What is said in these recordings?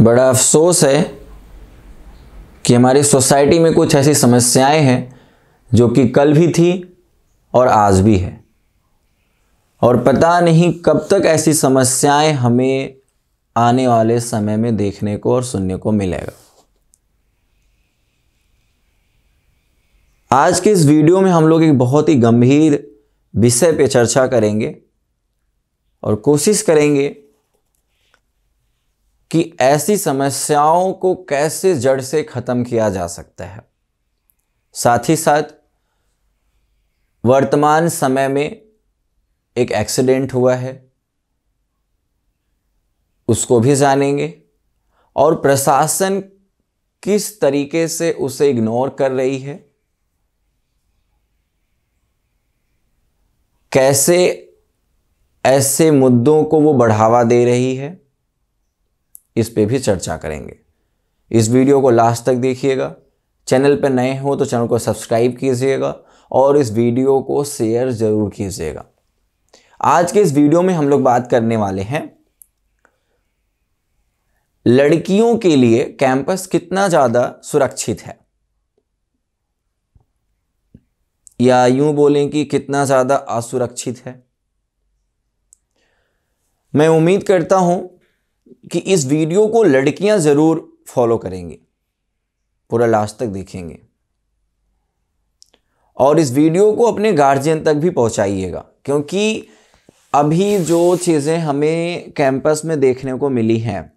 बड़ा अफसोस है कि हमारी सोसाइटी में कुछ ऐसी समस्याएँ हैं जो कि कल भी थी और आज भी है। और पता नहीं कब तक ऐसी समस्याएँ हमें आने वाले समय में देखने को और सुनने को मिलेगा। आज के इस वीडियो में हम लोग एक बहुत ही गंभीर विषय पे चर्चा करेंगे और कोशिश करेंगे कि ऐसी समस्याओं को कैसे जड़ से ख़त्म किया जा सकता है। साथ ही साथ, वर्तमान समय में एक एक्सीडेंट हुआ है। उसको भी जानेंगे और प्रशासन किस तरीके से उसे इग्नोर कर रही है। कैसे ऐसे मुद्दों को वो बढ़ावा दे रही है। इस पे भी चर्चा करेंगे। इस वीडियो को लास्ट तक देखिएगा। चैनल पर नए हो तो चैनल को सब्सक्राइब कीजिएगा और इस वीडियो को शेयर ज़रूर कीजिएगा। आज के इस वीडियो में हम लोग बात करने वाले हैं, लड़कियों के लिए कैंपस कितना ज़्यादा सुरक्षित है? या यूँ बोलें कि कितना ज़्यादा असुरक्षित है? मैं उम्मीद करता हूँ कि इस वीडियो को लड़कियाँ ज़रूर फॉलो करेंगी। पूरा लास्ट तक देखेंगे। और इस वीडियो को अपने गार्जियन तक भी पहुंचाइएगा, क्योंकि अभी जो चीज़ें हमें कैंपस में देखने को मिली हैं,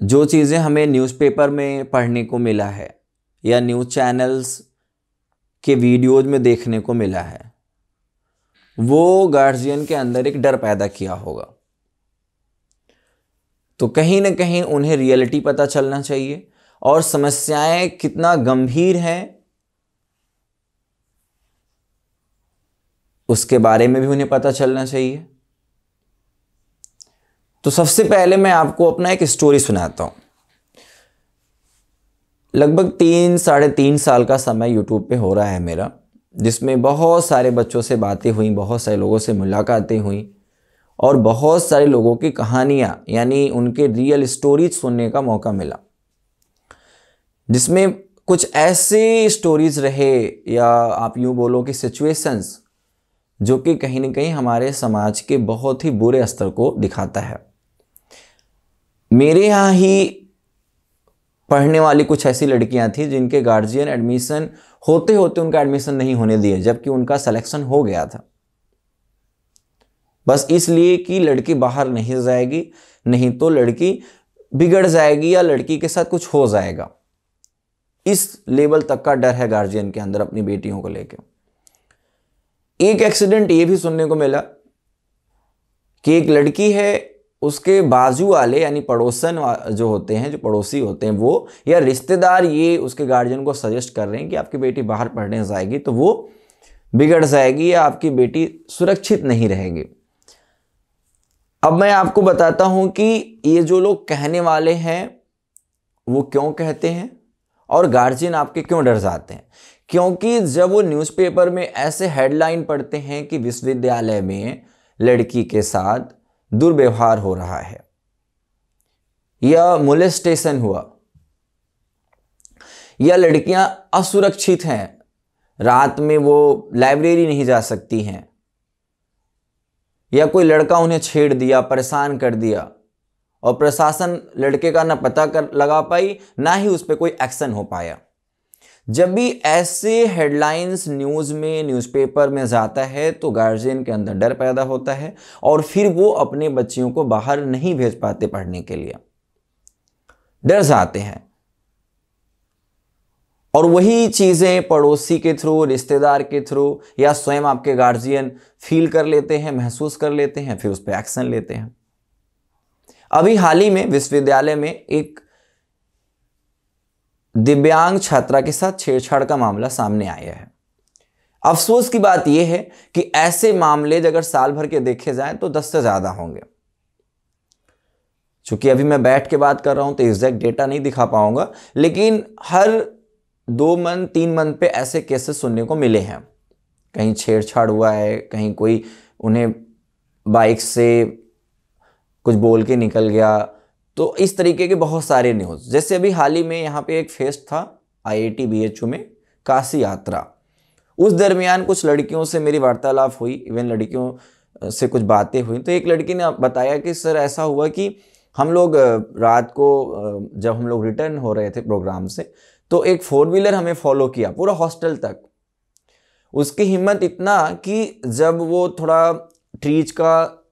जो चीज़ें हमें न्यूज़पेपर में पढ़ने को मिला है, या न्यूज़ चैनल्स के वीडियोज़ में देखने को मिला है, वो गार्जियन के अंदर एक डर पैदा किया होगा। तो कहीं ना कहीं उन्हें रियलिटी पता चलना चाहिए। और समस्याएँ कितना गंभीर हैं, उसके बारे में भी उन्हें पता चलना चाहिए। तो सबसे पहले मैं आपको अपना एक स्टोरी सुनाता हूँ। लगभग तीन, साढ़े तीन साल का समय यूट्यूब पे हो रहा है मेरा, जिसमें बहुत सारे बच्चों से बातें हुई, बहुत सारे लोगों से मुलाकातें हुई। और बहुत सारे लोगों की कहानियाँ, यानी उनके रियल स्टोरीज सुनने का मौका मिला। जिसमें कुछ ऐसे स्टोरीज रहे, या आप यूँ बोलो कि सिचुएशंस जो कि कहीं ना कहीं हमारे समाज के बहुत ही बुरे स्तर को दिखाता है। मेरे यहाँ ही पढ़ने वाली कुछ ऐसी लड़कियाँ थी, जिनके गार्जियन एडमिशन होते होते उनका एडमिशन नहीं होने दिए, जबकि उनका सिलेक्शन हो गया था। बस इसलिए कि लड़की बाहर नहीं जाएगी, नहीं तो लड़की बिगड़ जाएगी या लड़की के साथ कुछ हो जाएगा। इस लेवल तक का डर है गार्जियन के अंदर अपनी बेटियों को लेकर एक एक्सीडेंट ये भी सुनने को मिला कि एक लड़की है, उसके बाजू वाले यानी पड़ोसन जो होते हैं, जो पड़ोसी होते हैं, वो या रिश्तेदार ये उसके गार्जियन को सजेस्ट कर रहे हैं कि आपकी बेटी बाहर पढ़ने जाएगी तो वो बिगड़ जाएगी या आपकी बेटी सुरक्षित नहीं रहेगी। अब मैं आपको बताता हूँ कि ये जो लोग कहने वाले हैं, वो क्यों कहते हैं और गार्जियन आपके क्यों डर जाते हैं? क्योंकि जब वो न्यूज़पेपर में ऐसे हेडलाइन पढ़ते हैं कि विश्वविद्यालय में लड़की के साथ दुर्व्यवहार हो रहा है, या मोलेस्टेशन हुआ, या लड़कियाँ असुरक्षित हैं, रात में वो लाइब्रेरी नहीं जा सकती हैं या कोई लड़का उन्हें छेड़ दिया, परेशान कर दिया, और प्रशासन लड़के का ना पता कर लगा पाई, ना ही उस पर कोई एक्शन हो पाया। जब भी ऐसे हेडलाइंस न्यूज़ में, न्यूज़पेपर में जाता है तो गार्जियन के अंदर डर पैदा होता है, और फिर वो अपने बच्चियों को बाहर नहीं भेज पाते पढ़ने के लिए। डर जाते हैं। और वही चीज़ें पड़ोसी के थ्रू, रिश्तेदार के थ्रू या स्वयं आपके गार्जियन फील कर लेते हैं, महसूस कर लेते हैं, फिर उस पर एक्शन लेते हैं। अभी हाल ही में विश्वविद्यालय में एक दिव्यांग छात्रा के साथ छेड़छाड़ का मामला सामने आया है। अफसोस की बात यह है कि ऐसे मामले अगर साल भर के देखे जाएँ तो दस से ज़्यादा होंगे। चूँकि अभी मैं बैठ के बात कर रहा हूँ तो एग्जैक्ट डेटा नहीं दिखा पाऊँगा, लेकिन हर दो मंथ तीन मंथ पे ऐसे केसेस सुनने को मिले हैं। कहीं छेड़छाड़ हुआ है, कहीं कोई उन्हें बाइक से कुछ बोल के निकल गया। तो इस तरीके के बहुत सारे न्यूज़ जैसे अभी हाल ही में यहाँ पे एक फेस्ट था I I T B H U में, काशी यात्रा। उस दरमियान कुछ लड़कियों से मेरी वार्तालाप हुई, इवन लड़कियों से कुछ बातें हुई। तो एक लड़की ने बताया कि, सर, ऐसा हुआ कि हम लोग रात को जब हम लोग रिटर्न हो रहे थे प्रोग्राम से तो एक फोर व्हीलर हमें फॉलो किया, पूरा हॉस्टल तक। उसकी हिम्मत इतना कि जब वो थोड़ा ट्रीज का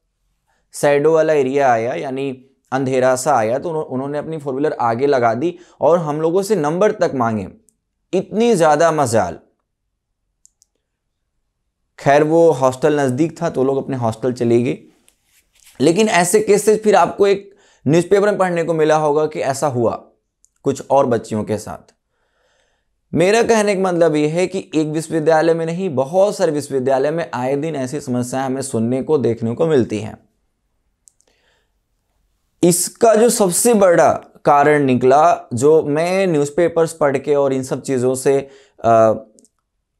सैडो वाला एरिया आया, यानी अंधेरा सा आया तो उन्होंने अपनी फोर व्हीलर आगे लगा दी और हम लोगों से नंबर तक मांगे। इतनी ज़्यादा मजाल खैर, वो हॉस्टल नज़दीक था तो लोग अपने हॉस्टल चले गए। लेकिन ऐसे केसेस फिर आपको एक न्यूज़पेपर में पढ़ने को मिला होगा कि ऐसा हुआ, कुछ और बच्चियों के साथ। मेरा कहने का मतलब यह है कि एक विश्वविद्यालय में नहीं, बहुत सारे विश्वविद्यालय में आए दिन ऐसी समस्याएँ हमें सुनने को, देखने को मिलती हैं। इसका जो सबसे बड़ा कारण निकला, जो मैं न्यूज़पेपर्स पढ़ के और इन सब चीज़ों से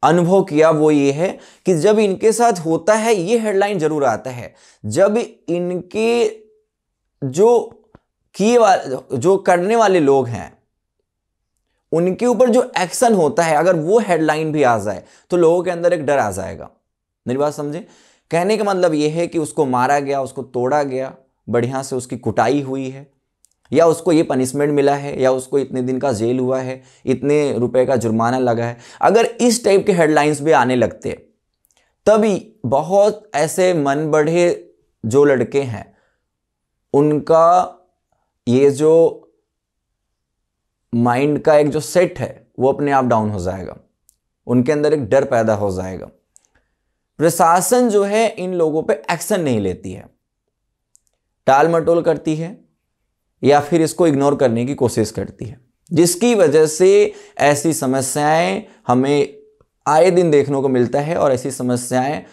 अनुभव किया, वो ये है कि जब इनके साथ होता है, ये हेडलाइन ज़रूर आता है। जब इनके जो किए जो करने वाले लोग हैं उनके ऊपर जो एक्शन होता है, अगर वो हेडलाइन भी आ जाए तो लोगों के अंदर एक डर आ जाएगा। मेरी बात समझे? कहने का मतलब यह है कि उसको मारा गया, उसको तोड़ा गया, बढ़िया से उसकी कुटाई हुई है, या उसको ये पनिशमेंट मिला है, या उसको इतने दिन का जेल हुआ है, इतने रुपए का जुर्माना लगा है। अगर इस टाइप के हेडलाइंस भी आने लगते, तभी बहुत ऐसे मन बढ़े जो लड़के हैं, उनका ये जो माइंड का एक जो सेट है, वो अपने आप डाउन हो जाएगा। उनके अंदर एक डर पैदा हो जाएगा। प्रशासन जो है, इन लोगों पे एक्शन नहीं लेती है। टाल मटोल करती है, या फिर इसको इग्नोर करने की कोशिश करती है। जिसकी वजह से ऐसी समस्याएँ हमें आए दिन देखने को मिलता है और ऐसी समस्याएँ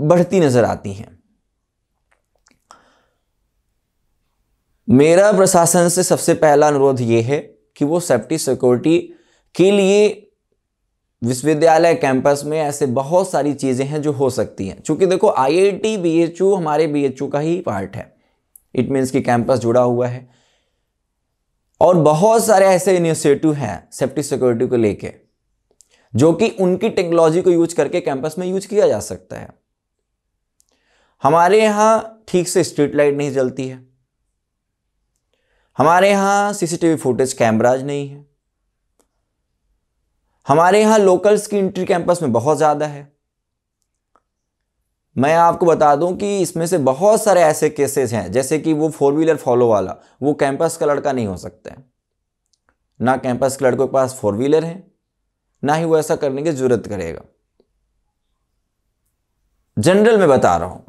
बढ़ती नज़र आती हैं। मेरा प्रशासन से सबसे पहला अनुरोध ये है कि वो सेफ्टी, सिक्योरिटी के लिए विश्वविद्यालय कैंपस में ऐसे बहुत सारी चीज़ें हैं जो हो सकती हैं। क्योंकि देखो आईआईटी बीएचयू हमारे बीएचयू का ही पार्ट है। इट मीन्स कि कैंपस जुड़ा हुआ है। और बहुत सारे ऐसे इनिशिएटिव हैं सेफ्टी सिक्योरिटी को लेके, जो कि उनकी टेक्नोलॉजी को यूज़ करके कैंपस में यूज़ किया जा सकता है। हमारे यहाँ ठीक से स्ट्रीट लाइट नहीं जलती है। हमारे यहाँ सीसीटीवी फुटेज कैमराज नहीं है। हमारे यहाँ लोकल्स की एंट्री कैंपस में बहुत ज़्यादा है। मैं आपको बता दूँ कि इसमें से बहुत सारे ऐसे केसेस हैं, जैसे कि वो फोर व्हीलर फॉलो वाला, वो कैंपस का लड़का नहीं हो सकता है। ना कैंपस के लड़कों के पास फोर व्हीलर है, ना ही वो ऐसा करने की ज़रूरत करेगा। जनरल में बता रहा हूँ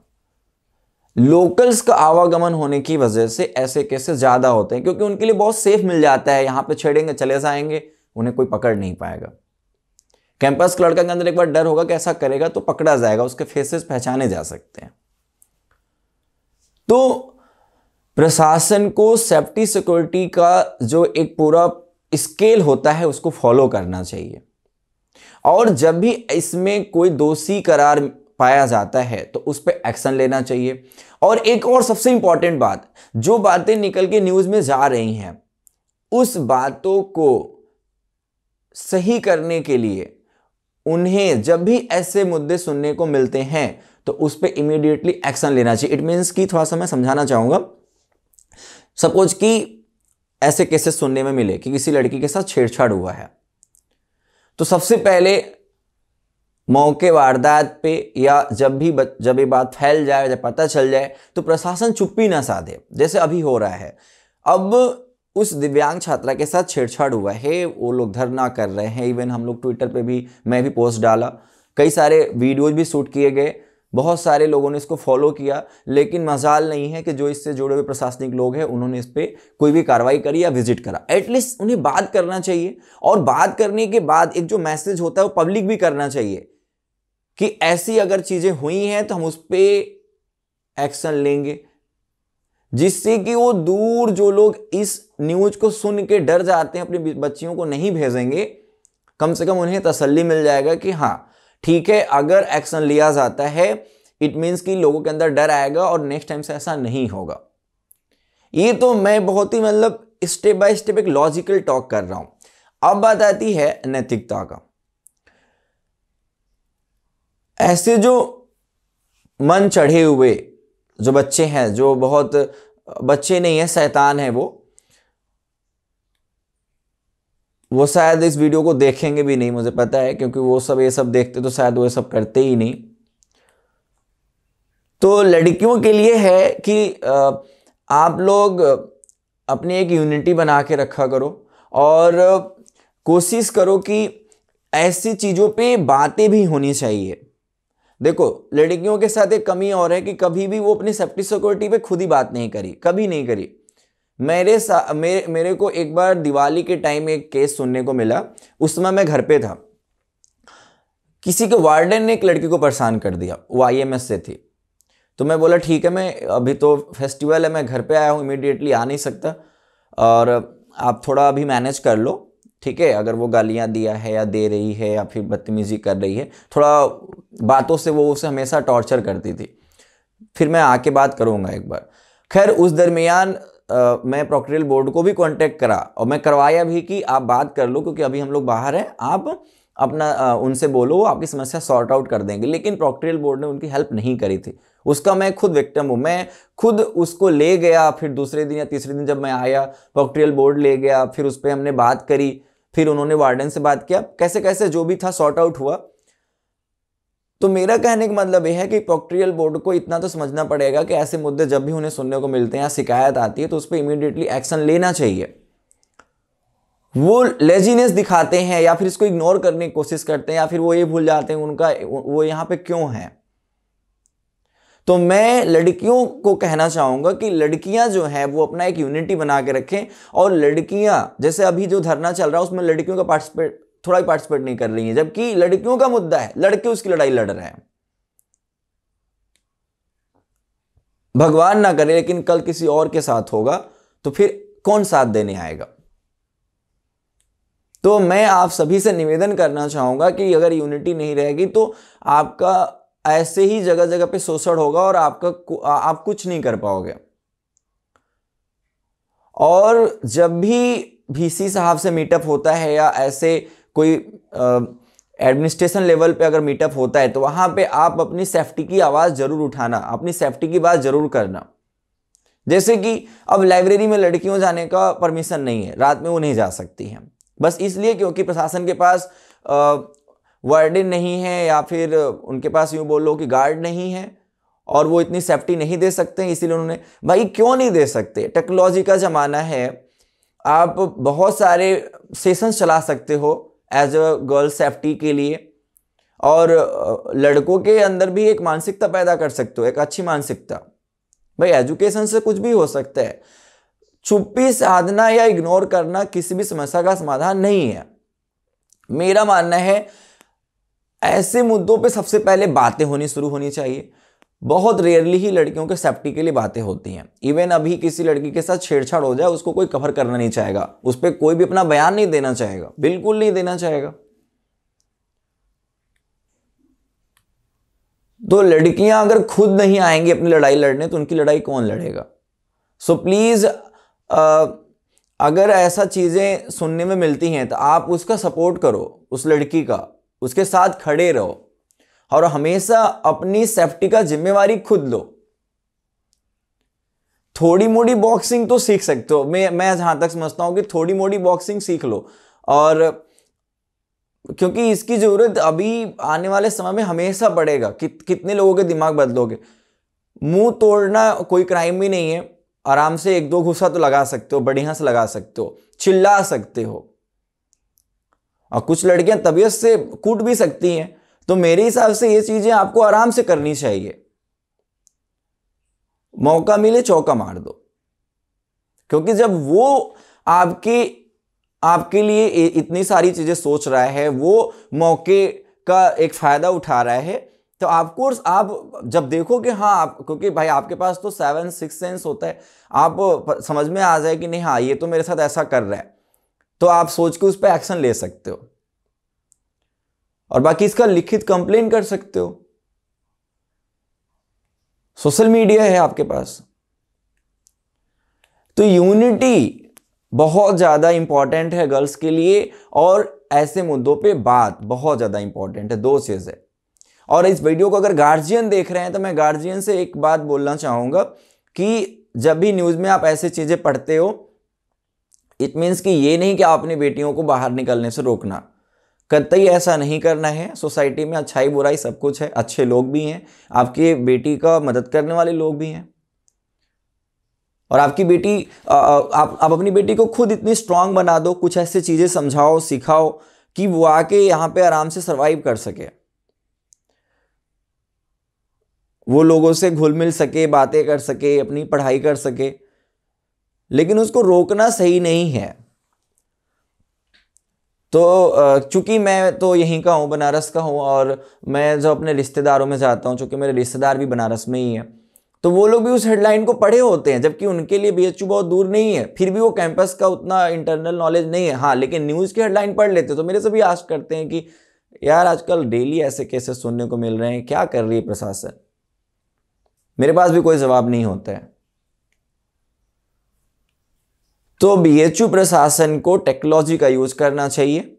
लोकल्स का आवागमन होने की वजह से ऐसे केसेस ज़्यादा होते हैं, क्योंकि उनके लिए बहुत सेफ़ मिल जाता है। यहाँ पे छेड़ेंगे, चले जाएँगे, उन्हें कोई पकड़ नहीं पाएगा। कैंपस के लड़का के अंदर एक बार डर होगा कि ऐसा करेगा तो पकड़ा जाएगा, उसके फेसेस पहचाने जा सकते हैं। तो प्रशासन को सेफ्टी सिक्योरिटी का जो एक पूरा स्केल होता है, उसको फॉलो करना चाहिए। और जब भी इसमें कोई दोषी करार पाया जाता है तो उस पर एक्शन लेना चाहिए। और एक और सबसे इंपॉर्टेंट बात, जो बातें निकल के न्यूज़ में जा रही हैं, उस बातों को सही करने के लिए, उन्हें जब भी ऐसे मुद्दे सुनने को मिलते हैं तो उस पर इमीडिएटली एक्शन लेना चाहिए। इट मीन्स कि थोड़ा सा मैं समझाना चाहूँगा। सपोज़ कि ऐसे केसेस सुनने में मिले कि किसी लड़की के साथ छेड़छाड़ हुआ है तो सबसे पहले मौके वारदात पे या जब भी जब ये बात फैल जाए, जब पता चल जाए तो प्रशासन चुप्पी ना साधे, जैसे अभी हो रहा है। अब उस दिव्यांग छात्रा के साथ छेड़छाड़ हुआ है, वो लोग धरना कर रहे हैं। इवन हम लोग ट्विटर पे भी, मैं भी पोस्ट डाला। कई सारे वीडियोज़ भी शूट किए गए। बहुत सारे लोगों ने इसको फॉलो किया, लेकिन मजाल नहीं है कि जो इससे जुड़े हुए प्रशासनिक लोग हैं, उन्होंने इस पर कोई भी कार्रवाई करी या विज़िट करा। एटलीस्ट उन्हें बात करना चाहिए, और बात करने के बाद एक जो मैसेज होता है वो पब्लिक भी करना चाहिए, कि ऐसी अगर चीज़ें हुई हैं तो हम उस पर एक्शन लेंगे, जिससे कि वो दूर जो लोग इस न्यूज़ को सुन के डर जाते हैं, अपनी बच्चियों को नहीं भेजेंगे, कम से कम उन्हें तसल्ली मिल जाएगा कि हाँ ठीक है, अगर एक्शन लिया जाता है इट मीन्स कि लोगों के अंदर डर आएगा और नेक्स्ट टाइम से ऐसा नहीं होगा। ये तो मैं बहुत ही मतलब स्टेप बाय स्टेप एक लॉजिकल टॉक कर रहा हूँ। अब बात आती है नैतिकता का। ऐसे जो मन चढ़े हुए, जो बच्चे हैं, जो बहुत, बच्चे नहीं है, शैतान है वो वो शायद इस वीडियो को देखेंगे भी नहीं, मुझे पता है, क्योंकि वो सब ये सब देखते तो शायद वो ये सब करते ही नहीं। तो लड़कियों के लिए है कि आप लोग अपनी एक यूनिटी बना के रखा करो और कोशिश करो कि ऐसी चीज़ों पे बातें भी होनी चाहिए। देखो, लड़कियों के साथ एक कमी और है कि कभी भी वो अपनी सेफ्टी सिक्योरिटी पे खुद ही बात नहीं करी, कभी नहीं करी। मेरे सा, मेरे मेरे को एक बार दिवाली के टाइम एक केस सुनने को मिला। उस समय मैं घर पे था। किसी के वार्डन ने एक लड़की को परेशान कर दिया। वो आईएमएस से थी। तो मैं बोला, ठीक है, मैं अभी तो फेस्टिवल है, मैं घर पे आया हूँ इमिडिएटली आ नहीं सकता। और आप थोड़ा अभी मैनेज कर लो, ठीक है? अगर वो गालियाँ दिया है या दे रही है या फिर बदतमीज़ी कर रही है, थोड़ा बातों से वो उसे हमेशा टॉर्चर करती थी। फिर मैं आके बात करूँगा एक बार। खैर, उस दरमियान मैं प्रोक्रियल बोर्ड को भी कांटेक्ट करा और मैं करवाया भी कि आप बात कर लो क्योंकि अभी हम लोग बाहर हैं आप अपना आ, उनसे बोलो वो आपकी समस्या सॉर्ट आउट कर देंगे। लेकिन प्रोक्ट्रियल बोर्ड ने उनकी हेल्प नहीं करी थी। उसका मैं खुद विक्टम हूँ। मैं खुद उसको ले गया फिर दूसरे दिन या तीसरे दिन जब मैं आया प्रोक्ट्रियल बोर्ड ले गया फिर उस पर हमने बात करी फिर उन्होंने वार्डन से बात किया। कैसे कैसे जो भी था सॉर्ट आउट हुआ। तो मेरा कहने का मतलब यह है कि प्रोक्ट्रियल बोर्ड को इतना तो समझना पड़ेगा कि ऐसे मुद्दे जब भी उन्हें सुनने को मिलते हैं या शिकायत आती है तो उस पर इमीडिएटली एक्शन लेना चाहिए। वो लेजीनेस दिखाते हैं या फिर इसको इग्नोर करने की कोशिश करते हैं या फिर वो ये भूल जाते हैं उनका, वो यहाँ पे क्यों है? तो मैं लड़कियों को कहना चाहूँगा कि लड़कियाँ जो हैं, वो अपना एक यूनिटी बना के रखें और लड़कियाँ, जैसे अभी जो धरना चल रहा है, उसमें लड़कियों का पार्टिसिपेट थोड़ा ही पार्टिसिपेट नहीं कर रही हैं, जबकि लड़कियों का मुद्दा है, लड़के उसकी लड़ाई लड़ रहे हैं। भगवान ना करे, लेकिन कल किसी और के साथ होगा तो फिर कौन साथ देने आएगा? तो मैं आप सभी से निवेदन करना चाहूँगा कि अगर यूनिटी नहीं रहेगी तो आपका ऐसे ही जगह जगह पे शोषण होगा और आपका आप कुछ नहीं कर पाओगे। और जब भी भीसी साहब से मीटअप होता है या ऐसे कोई एडमिनिस्ट्रेशन लेवल पे अगर मीटअप होता है तो वहाँ पे आप अपनी सेफ्टी की आवाज़ ज़रूर उठाना, अपनी सेफ्टी की बात ज़रूर करना। जैसे कि अब लाइब्रेरी में लड़कियों जाने का परमिशन नहीं है, रात में वो नहीं जा सकती हैं। बस इसलिए क्योंकि प्रशासन के पास वार्डन नहीं है या फिर उनके पास यूँ बोल कि गार्ड नहीं है, और वो इतनी सेफ्टी नहीं दे सकते, इसीलिए उन्होंने, भाई क्यों नहीं दे सकते? टेक्नोलॉजी का ज़माना है, आप बहुत सारे सेशंस चला सकते हो एज अ गर्ल सेफ्टी के लिए। और लड़कों के अंदर भी एक मानसिकता पैदा कर सकते हो, एक अच्छी मानसिकता। भाई एजुकेशन से कुछ भी हो सकता है। चुप्पी साधना या इग्नोर करना किसी भी समस्या का समाधान नहीं है। मेरा मानना है, ऐसे मुद्दों पे सबसे पहले बातें होनी शुरू होनी चाहिए। बहुत रेयरली ही लड़कियों के सेफ्टी के लिए बातें होती हैं। इवन अभी किसी लड़की के साथ छेड़छाड़ हो जाए, उसको कोई कवर करना नहीं चाहेगा। उस पर कोई भी अपना बयान नहीं देना चाहेगा। बिल्कुल नहीं देना चाहेगा। तो लड़कियाँ अगर खुद नहीं आएँगी अपनी लड़ाई लड़ने तो उनकी लड़ाई कौन लड़ेगा? सो प्लीज़ अगर ऐसा चीज़ें सुनने में मिलती हैं तो आप उसका सपोर्ट करो, उस लड़की का। उसके साथ खड़े रहो। और हमेशा अपनी सेफ्टी का जिम्मेवारी खुद लो। थोड़ी मोड़ी बॉक्सिंग तो सीख सकते हो। मैं मैं जहाँ तक समझता हूँ कि थोड़ी मोड़ी बॉक्सिंग सीख लो। और क्योंकि इसकी ज़रूरत अभी आने वाले समय में हमेशा पड़ेगा। कि कितने लोगों के दिमाग बदलोगे? मुँह तोड़ना कोई क्राइम भी नहीं है। आराम से एक दो घुसा तो लगा सकते हो, बढ़िया से लगा सकते हो, चिल्ला सकते हो। और कुछ लड़कियाँ तबीयत से कूट भी सकती हैं। तो मेरे हिसाब से ये चीज़ें आपको आराम से करनी चाहिए। मौका मिले चौका मार दो। क्योंकि जब वो आपके आपके लिए इतनी सारी चीज़ें सोच रहा है, वो मौके का एक फ़ायदा उठा रहा है तो आपको आप जब देखो कि हाँ आप, क्योंकि भाई आपके पास तो सेवन सिक्स सेंस होता है, आप समझ में आ जाए कि नहीं हाँ ये तो मेरे साथ ऐसा कर रहा है। तो आप सोच के उस पर एक्शन ले सकते हो। और बाकी इसका लिखित कंप्लेन कर सकते हो। सोशल मीडिया है आपके पास। तो यूनिटी बहुत ज़्यादा इंपॉर्टेंट है गर्ल्स के लिए और ऐसे मुद्दों पे बात बहुत ज़्यादा इंपॉर्टेंट है, दो चीज़ें और इस वीडियो को अगर गार्जियन देख रहे हैं तो मैं गार्जियन से एक बात बोलना चाहूँगा कि जब भी न्यूज़ में आप ऐसी चीज़ें पढ़ते हो इट मीन्स कि ये नहीं कि आप अपनी बेटियों को बाहर निकलने से रोकना। कतई ऐसा नहीं करना है। सोसाइटी में अच्छाई बुराई सब कुछ है, अच्छे लोग भी हैं, आपकी बेटी का मदद करने वाले लोग भी हैं। और आपकी बेटी आप आप अपनी बेटी को खुद इतनी स्ट्रांग बना दो, कुछ ऐसी चीज़ें समझाओ, सिखाओ, कि वो आके यहाँ पे आराम से सरवाइव कर सके। वो लोगों से घुल मिल सके, बातें कर सके, अपनी पढ़ाई कर सके, लेकिन उसको रोकना सही नहीं है। तो चूँकि मैं तो यहीं का हूँ, बनारस का हूँ और मैं जो अपने रिश्तेदारों में जाता हूँ, चूँकि मेरे रिश्तेदार भी बनारस में ही हैं तो वो लोग भी उस हेडलाइन को पढ़े होते हैं, जबकि उनके लिए बीएचयू बहुत दूर नहीं है। फिर भी वो कैंपस का उतना इंटरनल नॉलेज नहीं है। हाँ लेकिन न्यूज़ की हेडलाइन पढ़ लेते तो मेरे से भी आस्क करते हैं कि, यार, आजकल डेली ऐसे केसेस सुनने को मिल रहे हैं, क्या कर रही है प्रशासन? मेरे पास भी कोई जवाब नहीं होता है। तो बीएचयू प्रशासन को टेक्नोलॉजी का यूज़ करना चाहिए।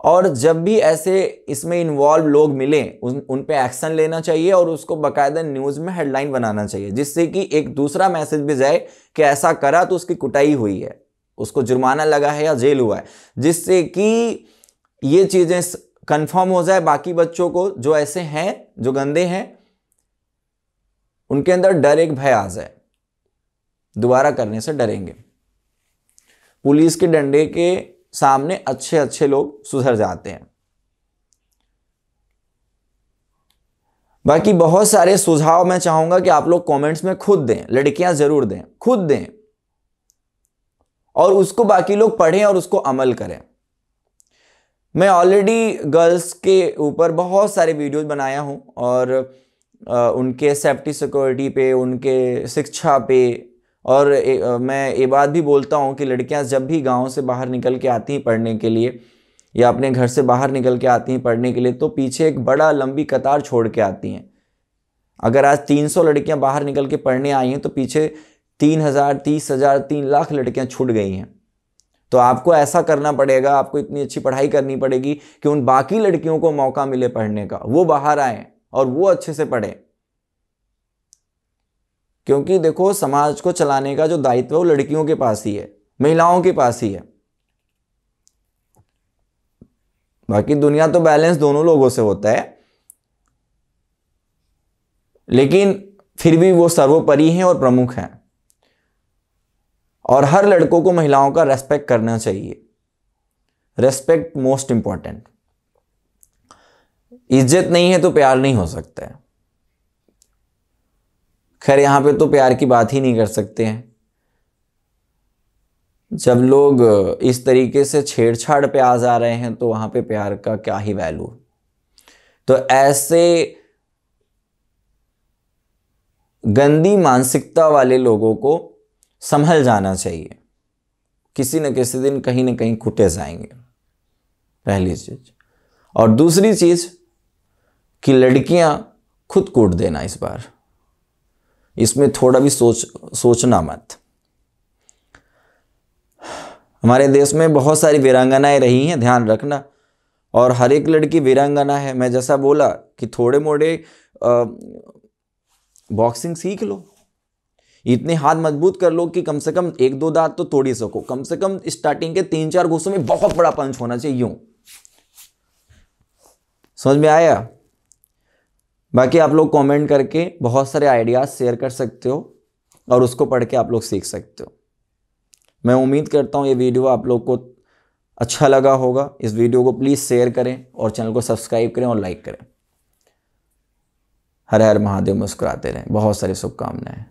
और जब भी ऐसे इसमें इन्वॉल्व लोग मिले, उन उन पे एक्शन लेना चाहिए और उसको बकायदा न्यूज़ में हेडलाइन बनाना चाहिए, जिससे कि एक दूसरा मैसेज भी जाए कि ऐसा करा तो उसकी कुटाई हुई है, उसको जुर्माना लगा है या जेल हुआ है, जिससे कि ये चीज़ें कंफर्म हो जाए बाकी बच्चों को जो ऐसे हैं, जो गंदे हैं, उनके अंदर डर एक भय आ जाए। दोबारा करने से डरेंगे। पुलिस के डंडे के सामने अच्छे अच्छे लोग सुधर जाते हैं। बाकी बहुत सारे सुझाव मैं चाहूँगा कि आप लोग कमेंट्स में खुद दें, लड़कियाँ ज़रूर दें, खुद दें। और उसको बाकी लोग पढ़ें और उसको अमल करें। मैं ऑलरेडी गर्ल्स के ऊपर बहुत सारे वीडियोस बनाया हूँ और उनके सेफ्टी सिक्योरिटी पे, उनके शिक्षा पे और ए, मैं ये बात भी बोलता हूँ कि लड़कियाँ जब भी गाँव से बाहर निकल के आती हैं पढ़ने के लिए या अपने घर से बाहर निकल के आती हैं पढ़ने के लिए तो पीछे एक बड़ा लंबी कतार छोड़ के आती हैं। अगर आज 300 लड़कियाँ बाहर निकल के पढ़ने आई हैं तो पीछे तीन हज़ार तीस हज़ार तीन लाख लड़कियाँ छूट गई हैं। तो आपको ऐसा करना पड़ेगा आपको इतनी अच्छी पढ़ाई करनी पड़ेगी कि उन बाकी लड़कियों को मौका मिले पढ़ने का। वो बाहर आएँ और वो अच्छे से पढ़ें। क्योंकि देखो, समाज को चलाने का जो दायित्व वो लड़कियों के पास ही है, महिलाओं के पास ही है। बाकी दुनिया तो बैलेंस दोनों लोगों से होता है, लेकिन फिर भी वो सर्वोपरि हैं और प्रमुख हैं। और हर लड़कों को महिलाओं का रेस्पेक्ट करना चाहिए। रेस्पेक्ट मोस्ट इंपॉर्टेंट इज़्ज़त नहीं है तो प्यार नहीं हो सकता है। खैर, यहाँ पे तो प्यार की बात ही नहीं कर सकते हैं। जब लोग इस तरीके से छेड़छाड़ पे आ जा रहे हैं तो वहाँ पे प्यार का क्या ही वैल्यू तो ऐसे गंदी मानसिकता वाले लोगों को संभल जाना चाहिए। किसी न किसी दिन कहीं ना कहीं कुटे जाएँगे। पहली चीज़ और दूसरी चीज़ कि लड़कियाँ खुद कूट देना इस बार। इसमें थोड़ा भी सोच, सोचना मत। हमारे देश में बहुत सारी वीरांगनाएँ रही हैं, ध्यान रखना। और हर एक लड़की वीरांगना है। मैं जैसा बोला कि थोड़े मोड़े बॉक्सिंग सीख लो। इतने हाथ मज़बूत कर लो कि कम से कम एक दो दांत तो तोड़ ही सको। कम से कम स्टार्टिंग के तीन चार घुसों में बहुत बड़ा पंच होना चाहिए। यूँ। समझ में आया? बाकी आप लोग कमेंट करके बहुत सारे आइडियाज़ शेयर कर सकते हो और उसको पढ़ के आप लोग सीख सकते हो। मैं उम्मीद करता हूँ ये वीडियो आप लोग को अच्छा लगा होगा। इस वीडियो को प्लीज़ शेयर करें और चैनल को सब्सक्राइब करें और लाइक करें। हर हर महादेव मुस्कुराते रहें। बहुत सारी शुभकामनाएँ।